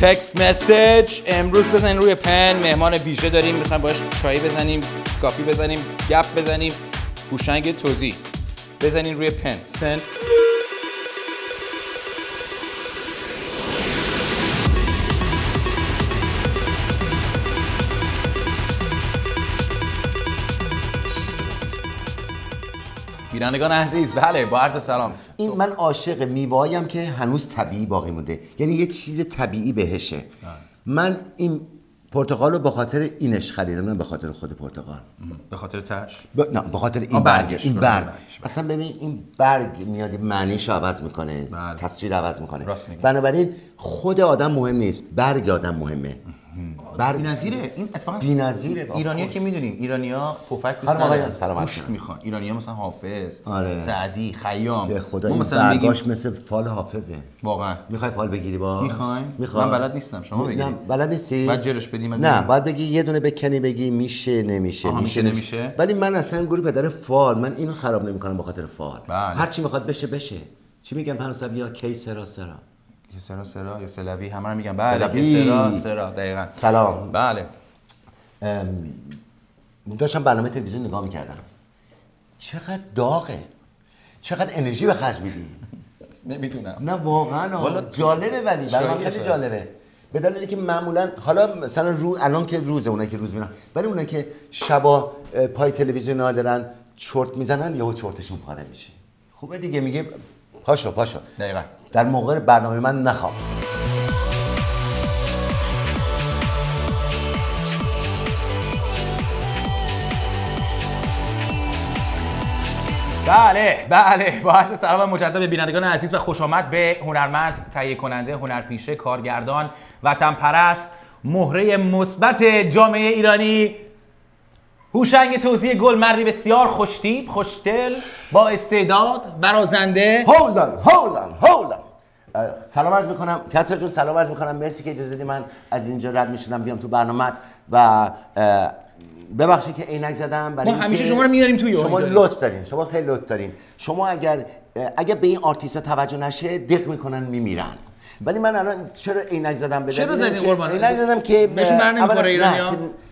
تکست مسیج امروز بزنین روی پن مهمان ویژه داریم. می‌خوایم باش چایی بزنیم کافی بزنیم گپ بزنیم. هوشنگ توضیح بزنین روی پن سن بینندگان عزیز. بله با عرض سلام. این من عاشق میوایم که هنوز طبیعی باقی مونده. یعنی یه چیز طبیعی بهشه. من این پرتقال رو به خاطر اینش خریدم نه به خاطر خود پرتقال به خاطر تش؟ ب... نه به خاطر این برگ این بله، برگ. اصلا ببین این برگ میاد معنیش عوض می‌کنه بله. تصویر عوض می‌کنه. بنابراین خود آدم مهم نیست برگ آدم مهمه. برگ بی‌نظیره این اتفاقا بی‌نظیره، ایرانیا. که می‌دونیم ایرانیا پفک دوست ندارن سلامت. می‌خوان ایرانیا مثلا حافظ آره. سعدی خیام به خدا ما مثلا بگیم مثل فال حافظه واقعا می‌خوای فال بگیری با می‌خوایم؟ من بلد نیستم، شما بگیری. نه بلد نیستی باید جلوش بدی، من نه. باید بگی یه دونه بکنی بگی میشه نمیشه میشه، نمیشه؟ ولی من اصلا گروه پدر فال من اینو خراب نمی‌کنم به خاطر فال بله. هر چی می‌خواد بشه بشه چی میگن فرانسوی یا کی سرا سرا سرا سرا یا سلوی همه رو میگن. بله سلوی. که سرا سرا دقیقا. سلام. بله. ام، داشتم برنامه تلویزیون نگاه می‌کردم. چقدر داغه. چقدر انرژی به خرج میدی. نمی‌دونم. نه واقعا. جالبه ولی. برای من خیلی. جالبه. به دلیلی که معمولا حالا مثلا رو الان که روزه اونایی که روز میرن. ولی اونایی که شبا پای تلویزیون دارن چرت می‌زنن یهو چرتشون پاره میشه. خوبه دیگه میگه پاشو پاشو. دقیقا. در موقع برنامه من نخواب. بله بله. با عرض سلام مجدد به بینندگان عزیز و خوش آمد به هنرمند تهیه کننده هنرپیشه کارگردان وطن پرست مهره مثبت جامعه ایرانی. هوشنگ توزیع گل مردی بسیار خوشتیپ خوشدل با استعداد برازنده. هولدن هولدن هولدن سلام عرض می‌کنم. کسر جون سلام عرض می‌کنم. مرسی که اجازه دیدی من از اینجا رد می‌شدم بیام تو برنامه و ببخشید که عینک زدم برای ما همیشه شما رو میاریم توی شما. لطف دارین. شما خیلی لطف دارین. شما اگر اگر به این آرتیست توجه نشه دق می‌کنن میمیرن. ولی من الان چرا عینک زدم به چرا زدی قربان؟ عینک زدم که بهشون بر نمی‌خوره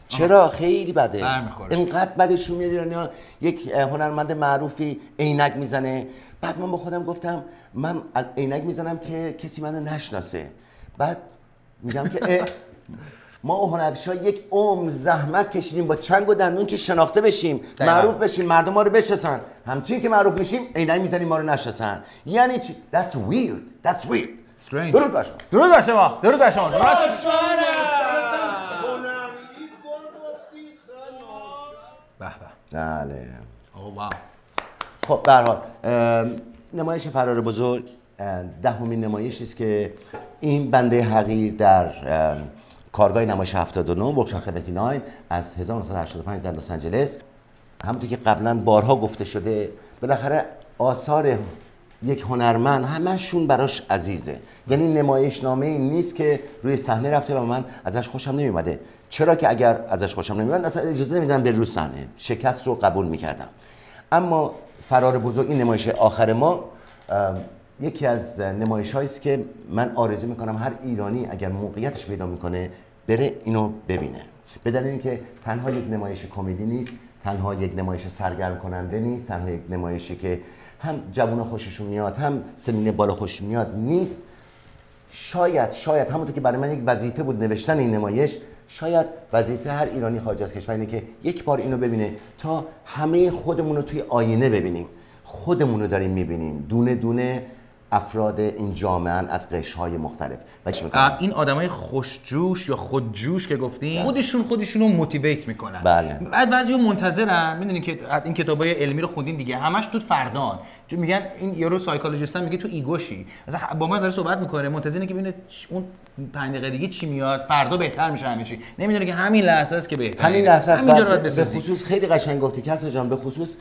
چرا؟ خیلی بده. اینقدر بدشون میاد ایرانی‌ها یک هنرمند معروفی عینک می‌زنه. بعد من با خودم گفتم من عینک می‌زنم که کسی منو نشناسه. بعد میگم که ما هنرپیشا یک عمر زحمت کشیدیم با چنگ و دندون که شناخته بشیم دقیقاً. معروف بشیم مردم ما رو بشناسن. همچنین که معروف میشیم عینک می‌زنیم ما رو نشناسن. یعنی چی؟ That's weird. That's weird. Strange. درود بر شما. درود بر شما. درود بر شما راست به به بله. اوه واو. خب به هر حال نمایش فرار بزرگ دهمین نمایشی است که این بنده حقیر در کارگاه نمایش 79 ورکشاپ 79 از 1985 در لس آنجلس. همونطور که قبلا بارها گفته شده بالاخره آثار یک هنرمند همشون براش عزیزه. یعنی نمایش نامه ای نیست که روی صحنه رفته و من ازش خوشم نمیومده. چرا که اگر ازش خوشم نمیومد اصلا اجازه نمیدم به روی صحنه. شکست رو قبول می‌کردم. اما فرار بزرگ این نمایش آخر ما یکی از نمایش است که من آرزو می‌کنم هر ایرانی اگر موقعیتش پیدا می‌کنه بره اینو ببینه. به دلیل اینکه تنها یک نمایش کمدی نیست تنها یک نمایش سرگرم کننده نیست تنها یک نمایشی که هم جوونا خوششون میاد هم سنین بالا خوش میاد نیست. شاید شاید همونطور که برای من یک وظیفه بود نوشتن این نمایش شاید وظیفه هر ایرانی خارج از کشور اینه که یک بار اینو ببینه تا همه خودمون رو توی آینه ببینیم. خودمون رو داریم می‌بینیم. دونه دونه افراد این جامعه از قشرهای مختلف و؟ اه، این آدمای خوشجوش یا خودجوش که گفتین خودشون خودشون رو موتیویت می‌کنن بله. بعد بعضی‌ها منتظرن می‌دونین که این کتابای علمی رو خوندین دیگه همش تو فردان چون میگن این یارو سایکولوژیست میگه تو ایگوشی مثلا با ما داره صحبت می‌کنه منتظره که ببینه اون 5 دقیقه دیگه چی میاد فردا بهتر میشه همه چی نمی‌دونه که همین لحظه است که بهتره همین لحظه است. به. خصوص خیلی قشنگ گفتی کسر جان به خصوص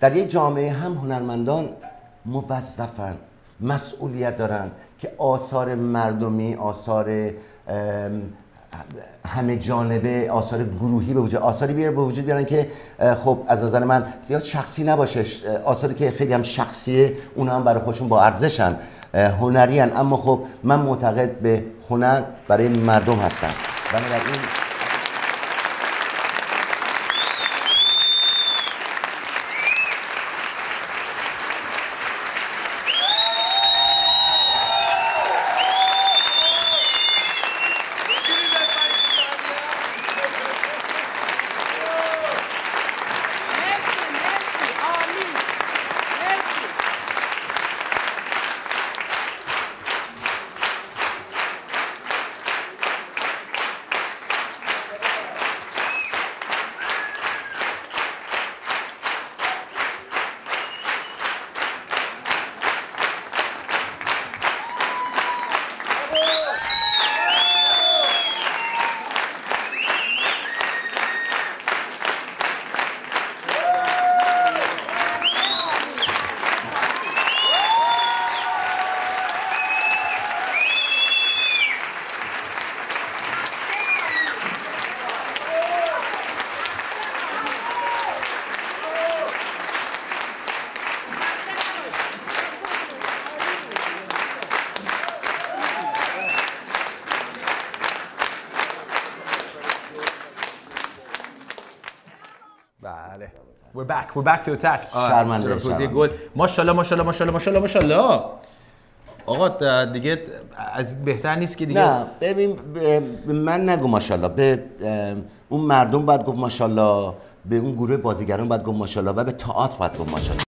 در یک جامعه هم هنرمندان موظفن مسئولیت دارن که آثار مردمی آثار همه جانبه آثار گروهی به وجود آثاری بیاره به وجود بیارن که خب از نظر من زیاد شخصی نباشه آثاری که خیلی هم شخصیه اونا هم برای خودشون با ارزشن اه، هنری هن. اما خب من معتقد به هنر برای مردم هستم بنابراین مرسی مرسی عالی مرسی بله We're back. We're back to attack. شرمنده، شرمنده. گل. ماشاءالله ماشاءالله ماشاءالله ماشاءالله ماشاءالله. آقا دیگه از بهتر نیست که دیگه نه ببین من نگو ماشاءالله به اون مردم باید گفت ماشاءالله به اون گروه بازیگران باید گفت ماشاءالله و به تئاتر باید گفت ماشاءالله